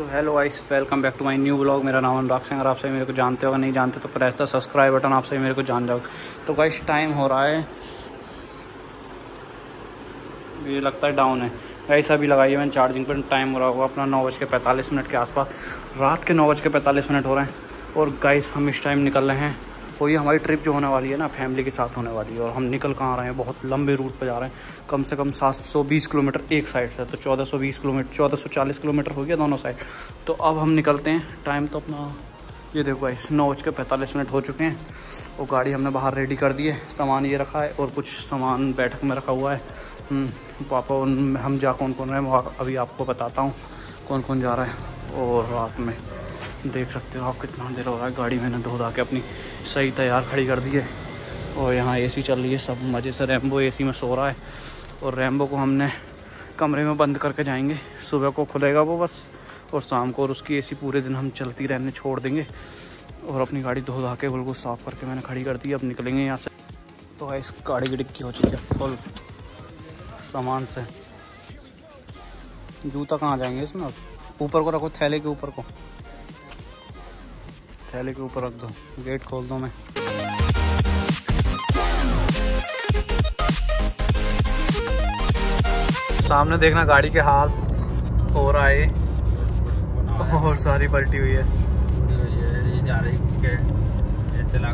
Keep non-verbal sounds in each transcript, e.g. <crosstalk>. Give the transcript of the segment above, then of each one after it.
तो hello guys welcome back to my new blog मेरा नाम अनुराग सिंह अगर आप सभी मेरे को जानते हो अगर नहीं जानते तो प्रेस द सब्सक्राइब बटन आप सभी मेरे को जान जाओ तो गाइस टाइम हो रहा है। ये लगता है डाउन है। गाइस अभी लगाई है मैंने चार्जिंग पर टाइम हो रहा होगा, अपना नौ बज के पैंतालीस मिनट के आसपास। रात के नौ बज के पैंतालीस मिनट हो रहे हैं। और गाइस हम इस टाइम निकल रहे हैं। वही हमारी ट्रिप जो होने वाली है ना फैमिली के साथ होने वाली है और हम निकल कहाँ रहे हैं? बहुत लंबे रूट पर जा रहे हैं। कम से कम 720 किलोमीटर एक साइड से तो 1420 किलोमीटर 1440 किलोमीटर हो गया दोनों साइड तो अब हम निकलते हैं। टाइम तो अपना ये देखो भाई नौ बज के पैंतालीस मिनट हो चुके हैं। वो गाड़ी हमने बाहर रेडी कर दी है सामान ये रखा है और कुछ सामान बैठक में रखा हुआ है। हम्म, पापा उन हम जा कौन कौन रहे हैं अभी आपको बताता हूँ कौन कौन जा रहा है और रात में। देख सकते हो आप कितना देर हो रहा है। गाड़ी मैंने धो धा के अपनी सही तैयार खड़ी कर दी है। और यहाँ एसी चल रही है, सब मज़े से रैम्बो एसी में सो रहा है। और रैम्बो को हमने कमरे में बंद करके जाएँगे। सुबह को खुलेगा वो बस, और शाम को और उसकी एसी पूरे दिन हम चलती रहने छोड़ देंगे। और अपनी गाड़ी धो धा के बिल्कुल साफ़ करके मैंने खड़ी कर दी अब निकलेंगे यहाँ से। तो इस गाड़ी की डिक्की हो चुकी है फुल सामान से। जूता कहाँ जाएँगे इसमें? अब ऊपर को रखो, थैले के ऊपर को। थैले के ऊपर रख दो। गेट खोल दो मैं। सामने देखना गाड़ी के हाल रहा है और सारी पलटी हुई है।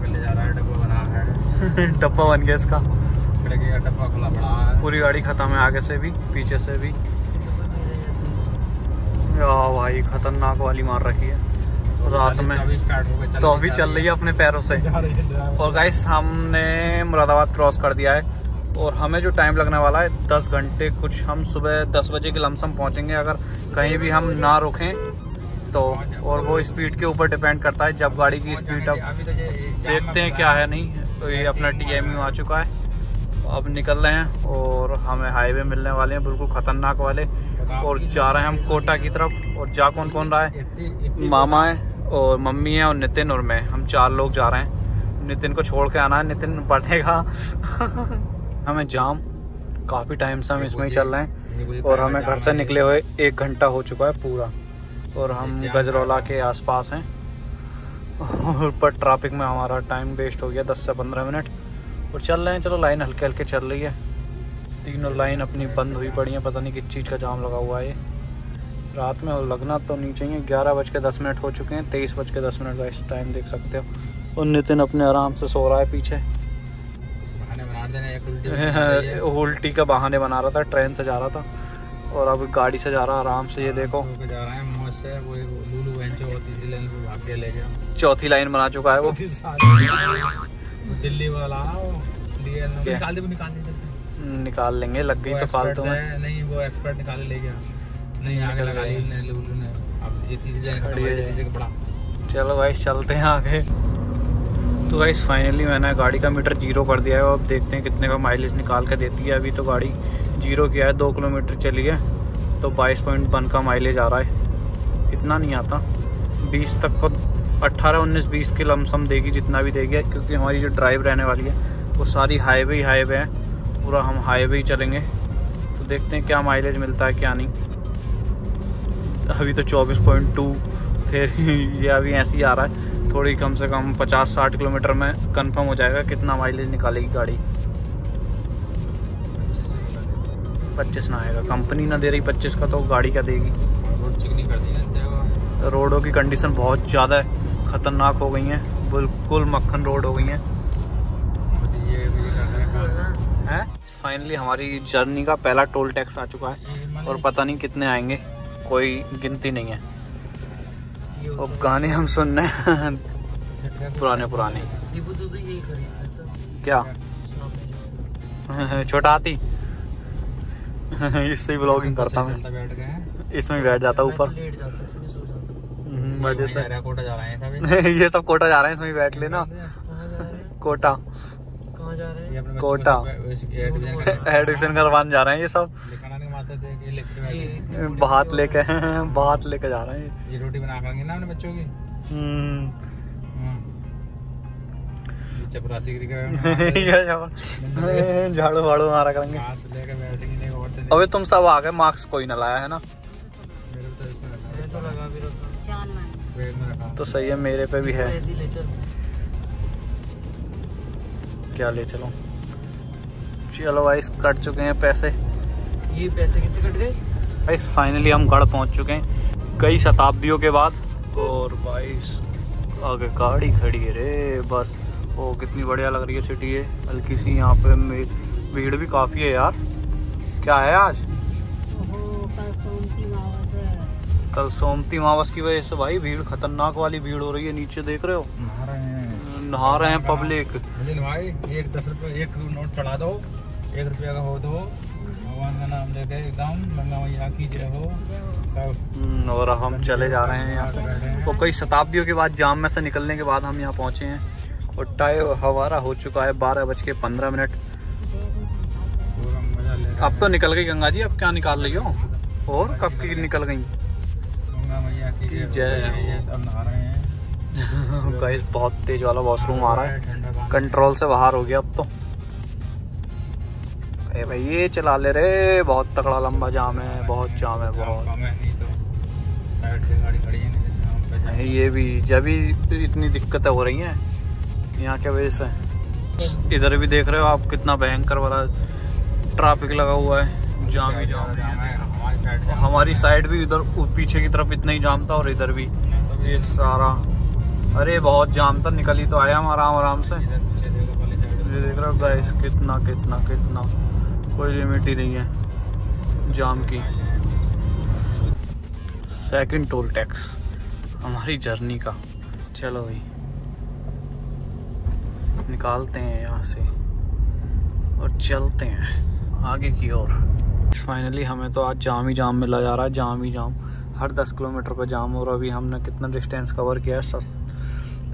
ले जा रहा है डब्बा बना है डब्बा बन गया इसका। डब्बा खुला पड़ा है पूरी गाड़ी खत्म है आगे से भी, पीछे से भी। भाई, खतरनाक वाली मार रखी है। रात में। तो अभी चल रही है अपने पैरों से। और गाइस हमने मुरादाबाद क्रॉस कर दिया है। और हमें जो टाइम लगने वाला है दस घंटे कुछ हम सुबह दस बजे के लमसम पहुँचेंगे। अगर कहीं भी हम ना रुकें तो और वो स्पीड के ऊपर डिपेंड करता है जब गाड़ी की स्पीड अब तो देखते हैं क्या है। नहीं तो ये अपना टी एम आ चुका है। अब निकल रहे हैं और हमें हाईवे मिलने वाले हैं बिल्कुल खतरनाक वाले। और जा रहे हैं हम कोटा की तरफ़ और जा कौन कौन रहा है? मामा है। और मम्मी है और नितिन और मैं। हम चार लोग जा रहे हैं। नितिन को छोड़ के आना है। नितिन पढ़ेगा। <laughs> हमें जाम। काफ़ी टाइम से हम इसमें ही चल रहे हैं। और हमें घर से निकले हुए एक घंटा हो चुका है पूरा। और हम गजरौला के आसपास हैं। और पर ट्रैफ़िक में हमारा टाइम वेस्ट हो गया दस से पंद्रह मिनट और चल रहे हैं। चलो लाइन हल्के हल्के चल रही है। तीनों लाइन अपनी बंद हुई पड़ी है। पता नहीं किस चीज़ का जाम लगा हुआ है ये। रात में और लगना तो नहीं चाहिए। ग्यारह बज के दस मिनट हो चुके हैं। तेईस बज के दस मिनट का इस टाइम देख सकते हो। और नितिन अपने आराम से सो रहा है पीछे। <laughs> उल्टी का बहाने बना रहा था ट्रेन से जा रहा था। और अब गाड़ी से जा रहा आराम से ये देखो। जा रहे हैं चौथी लाइन बना चुका है वो। दिल्ली वाला निकाल लेंगे लग गई तो फालतू में। नहीं वो एक्सपर्ट निकाल ले गया। नहीं आगे लगा ली ने अब ये तीसरी लाइन खड़ी है। पड़ा चलो भाई चलते हैं आगे। तो भाई फाइनली मैंने गाड़ी का मीटर ज़ीरो कर दिया है और अब देखते हैं कितने का माइलेज निकाल के देती है। अभी तो गाड़ी ज़ीरो किया है दो किलोमीटर चली है तो बाईस पॉइंट वन का माइलेज आ रहा है। इतना नहीं आता। बीस तक को अट्ठारह उन्नीस बीस के लमसम देगी जितना भी देगी क्योंकि हमारी जो ड्राइव रहने वाली है वो सारी हाईवे ही हाईवे है। पूरा हम हाईवे ही चलेंगे। तो देखते हैं क्या माइलेज मिलता है क्या नहीं। अभी तो चौबीस पॉइंट टू फिर <laughs> ये अभी ऐसे ही आ रहा है। थोड़ी कम से कम पचास साठ किलोमीटर में कंफर्म हो जाएगा कितना माइलेज निकालेगी गाड़ी। पच्चीस ना आएगा। कंपनी ना दे रही पच्चीस का तो गाड़ी क्या देगी? रोड की कंडीशन बहुत ज़्यादा खतरनाक हो गई हैं। बिल्कुल मक्खन रोड हो गई हैं। हैं। हैं? फाइनली हमारी जर्नी का पहला टोल टैक्स आ चुका है। और पता नहीं कितने आएँगे। कोई गिनती नहीं है। अब गाने हम सुन रहे हैं पुराने पुराने। क्या? <laughs> छोटा हाथी। <laughs> इससे ही ब्लॉगिंग करता हैं। इसमें बैठ जाता ऊपर। हम्म, से। हैं <laughs> ये सब कोटा जा रहे हैं इसमें बैठ लेना। कोटा। हैं? कोटा। एडमिशन करवाने जा रहे हैं ये सब। बात लेके बात लेके जा रहे हैं। ये रोटी बना करेंगे ना अपने बच्चों की? हम्म, हम्म। <laughs> झाड़ू वाड़ू मारा करेंगे। तो। अबे तुम सब आ गए मार्क्स कोई ना लाया है ना। तो। तो तो सही है मेरे पे भी है। क्या ले चलो? चलो भाई कट चुके हैं पैसे। ये पैसे किसे कट गए? भाई फाइनली हम गढ़ पहुँच चुके हैं। कई शताब्दियों के बाद। और भाई आगे गाड़ी खड़ी है रे बस। ओ कितनी बढ़िया लग रही है सिटी है हल्की सी यहाँ पे भीड़ भी काफ़ी है यार। क्या है आज? कल सोमती मावस है। कल सोमती मावस की वजह से भाई भीड़ खतरनाक वाली भीड़ हो रही है। नीचे देख रहे हो? नहा रहे हैं। नहा रहे हैं पब्लिक भाई एक दस रुपये एक नोट चढ़ा दो। एक रुपया का हो दो। भगवान का नाम लेके एकदम गंगा मैया की जय हो। सब हम्म, और हम चले जा रहे हैं यहाँ से। वो कई शताब्दियों के बाद जाम में से निकलने के बाद हम यहाँ पहुँचे हैं। और टाइम हमारा हो चुका है बारह बज के पंद्रह मिनट। अब तो निकल गई गंगा जी अब क्या निकाल रही हो? और कब की निकल गई। गंगा मैया की जय हो। जय सब नहा रहे हैं। <laughs> गाइस बहुत तेज वाला वॉशरूम आ रहा है। कंट्रोल से बाहर हो गया अब तो। अरे भाई ये चला ले रे बहुत तगड़ा लंबा जाम है बहुत जाम है बहुत। नहीं तो साइड से गाड़ी खड़ी है नहीं तो। नहीं, ये भी जब भी इतनी दिक्कतें हो रही हैं यहाँ के वजह से? इधर भी देख रहे हो आप कितना भयंकर वाला ट्रैफ़िक लगा हुआ है जाम ही जाम है। हमारी साइड भी इधर पीछे की तरफ़ इतना ही जाम था और इधर भी। ये सारा अरे बहुत जाम था निकल ही तो आया हम आराम आराम से। ये देख रहे हो गाइस कितना कितना कितना। कोई लिमिट ही नहीं है जाम की। सेकंड टोल टैक्स हमारी जर्नी का। चलो भाई। निकालते हैं यहाँ से और चलते हैं आगे की ओर। फाइनली हमें तो आज जाम ही जाम मिला जा रहा है, जाम ही जाम। हर 10 किलोमीटर पर जाम और अभी हमने कितना डिस्टेंस कवर किया है?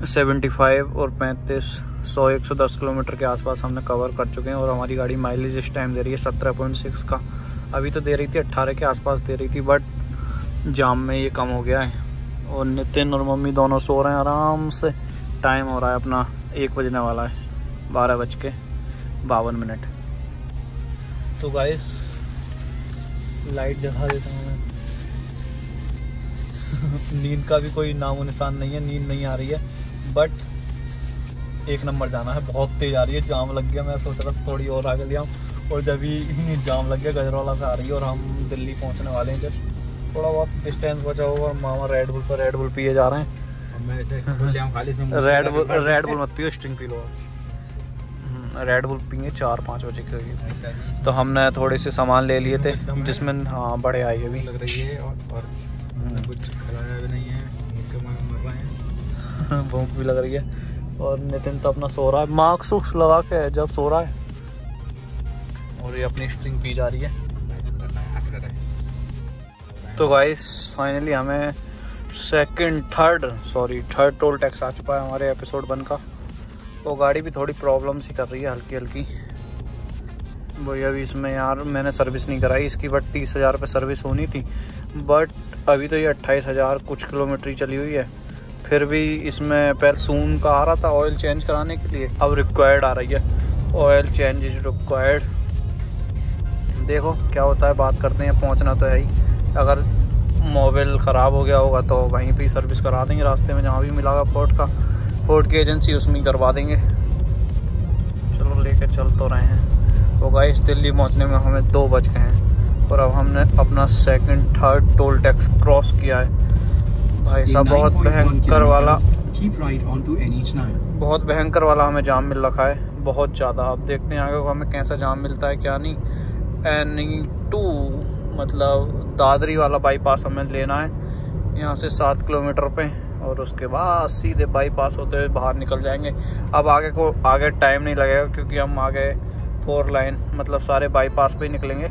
सेवेंटी फाइव और पैंतीस सौ एक सौ दस किलोमीटर के आसपास हमने कवर कर चुके हैं और हमारी गाड़ी माइलेज इस टाइम दे रही है सत्रह पॉइंट सिक्स का। अभी तो दे रही थी अट्ठारह के आसपास दे रही थी बट जाम में ये कम हो गया है। और नितिन और मम्मी दोनों सो रहे हैं, आराम से। टाइम हो रहा है अपना, एक बजने वाला है, बारह बज के बावन मिनट। तो गाइस लाइट जला देता हूँ मैं। <laughs> नींद का भी कोई नामो निशान नहीं है, नींद नहीं आ रही है। बट एक नंबर जाना है बहुत तेज आ रही है जाम लग गया मैं सोच रहा था थोड़ी और आगे लिया और जब ही जाम लग गया गजरवाला से आ रही है और हम दिल्ली पहुँचने वाले हैं जस्ट थोड़ा बहुत डिस्टेंस बचा होगा और मामा रेड बुल पर रेड बुल पिए जा रहे हैं। रेड बुल रेड बुल मत पियो स्ट्रिंग पी लो रेड बुल पियेंगे चार पाँच बजे के करीब तो हमने थोड़े से सामान ले लिए थे जिसमें हाँ। बड़े आए अभी लग रही है और और हम्म। कुछ खिलाया भी नहीं है। <laughs> भूख भी लग रही है। और नितिन तो अपना सो रहा है। मास्क उक्स लगा के जब सो रहा है। और ये अपनी स्ट्रिंग पी जा रही है। तो गाइस फाइनली हमें second third sorry third toll tax आ चुका है हमारे एपिसोड वन का। तो गाड़ी भी थोड़ी प्रॉब्लम सी कर रही है हल्की हल्की वही अभी इसमें यार मैंने सर्विस नहीं कराई, इसकी बट तीस हज़ार पे सर्विस होनी थी। बट अभी तो ये अट्ठाईस हज़ार कुछ किलोमीटर ही चली हुई है। फिर भी इसमें पहले सून का आ रहा था ऑयल चेंज कराने के लिए। अब रिक्वायर्ड आ रही है। ऑयल चेंज इज़ रिक्वायर्ड देखो, क्या होता है, बात करते हैं, पहुँचना तो है ही। अगर मोबाइल ख़राब हो गया होगा तो वहीं पे ही सर्विस करा देंगे रास्ते में, जहाँ भी मिलागा पोर्ट का। पोर्ट की एजेंसी उसमें करवा देंगे। चलो, लेके चल तो रहे हैं। तो गाइस दिल्ली पहुँचने में हमें दो बज गए हैं। और अब हमने अपना second third toll tax cross किया है। भाई साहब बहुत भयंकर वाला। Keep right onto NH9. बहुत भयंकर वाला हमें जाम मिल रखा है बहुत ज़्यादा। आप देखते हैं आगे को हमें कैसा जाम मिलता है क्या नहीं। एन टू मतलब दादरी वाला बाईपास हमें लेना है यहाँ से सात किलोमीटर पे और उसके बाद सीधे बाईपास होते हुए बाहर निकल जाएँगे। अब आगे को आगे टाइम नहीं लगेगा क्योंकि हम आगे फोर लाइन मतलब सारे बाईपास पे ही निकलेंगे।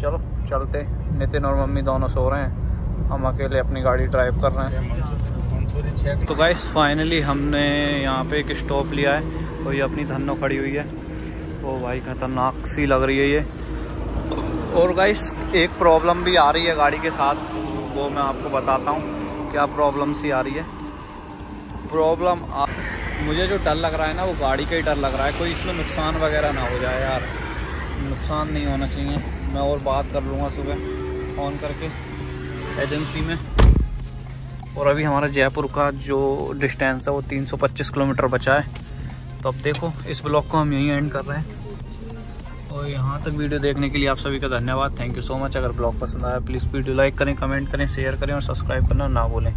चलो चलते नितिन और मम्मी दोनों सो रहे हैं। हम अकेले अपनी गाड़ी ड्राइव कर रहे हैं। तो गाइस फाइनली हमने यहाँ पे एक स्टॉप लिया है। और ये अपनी धन्नो खड़ी हुई है। ओ भाई, खतरनाक सी लग रही है ये। और गाइस एक प्रॉब्लम भी आ रही है गाड़ी के साथ। वो मैं आपको बताता हूँ क्या प्रॉब्लम सी आ रही है। प्रॉब्लम आ... मुझे जो डर लग रहा है ना, वो गाड़ी का ही डर लग रहा है। कोई इसमें नुकसान वगैरह ना हो जाए यार। नुकसान नहीं होना चाहिए। मैं और बात कर लूँगा सुबह। ऑन करके। एजेंसी में। और अभी हमारा जयपुर का जो डिस्टेंस है वो 325 किलोमीटर बचा है। तो अब देखो, इस ब्लॉग को हम यहीं एंड कर रहे हैं। और यहाँ तक वीडियो देखने के लिए आप सभी का धन्यवाद। थैंक यू सो मच अगर ब्लॉग पसंद आया प्लीज़ वीडियो लाइक करें कमेंट करें शेयर करें और सब्सक्राइब करना ना भूलें।